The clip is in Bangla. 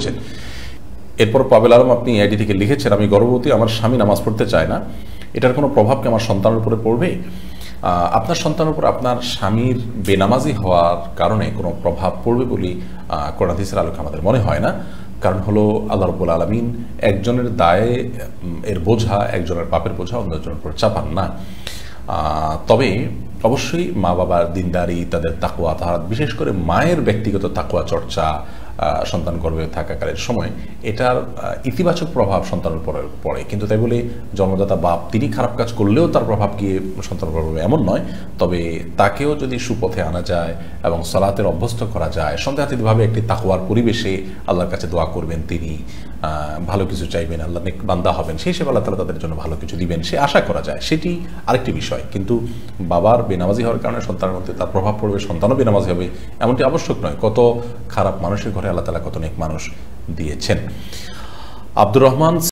করেছেন এরপর পাবেল আলম আপনি আইডি থেকে লিখেছেন, আমি গর্ভবতী, আমার স্বামী নামাজ পড়তে চায় না। এটার কোনো প্রভাব কি আমার সন্তানের উপরে পড়বে? আপনার সন্তানের উপর আপনার স্বামীর বেনামাজি হওয়ার কারণে কোনো প্রভাব পড়বে বলে কোরআদিসের আলোকে আমাদের মনে হয় না। কারণ হলো আল্লাহ রবুল আলমিন একজনের দায়ে এর বোঝা, একজনের পাপের বোঝা অন্যজনের উপর চাপান না। তবে অবশ্যই মা বাবার দিনদারি, তাদের তাকুয়া তাহার বিশেষ করে মায়ের ব্যক্তিগত তাকুয়া চর্চা সন্তান গর্ভে থাকাকালের সময়, এটার ইতিবাচক প্রভাব সন্তানের উপরে পড়ে। কিন্তু তাই বলে জন্মদাতা বাপ তিনি খারাপ কাজ করলেও তার প্রভাব গিয়ে সন্তানের উপর পড়বে এমন নয়, তবে তাকেও যদি সুপথে আনা যায় এবং সালাতের অভ্যস্ত করা যায়, সন্দেহাতীতভাবে একটি তাকুয়ার পরিবেশে আল্লাহর কাছে দোয়া করবেন তিনি ভালো কিছু চাইবেন, আল্লাহ বান্দা হবেন, সেই হিসেবে আল্লাহ তালা তাদের জন্য ভালো কিছু দিবেন, সে আশা করা যায়। সেটি আরেকটি বিষয়। কিন্তু বাবার বেনামাজি হওয়ার কারণে সন্তানের মধ্যে তার প্রভাব পড়বে, সন্তানও বেনামাজি হবে, এমনটি আবশ্যক নয়। কত খারাপ মানুষের ঘরে আল্লাহ তালা কত অনেক মানুষ দিয়েছেন। আব্দুর রহমান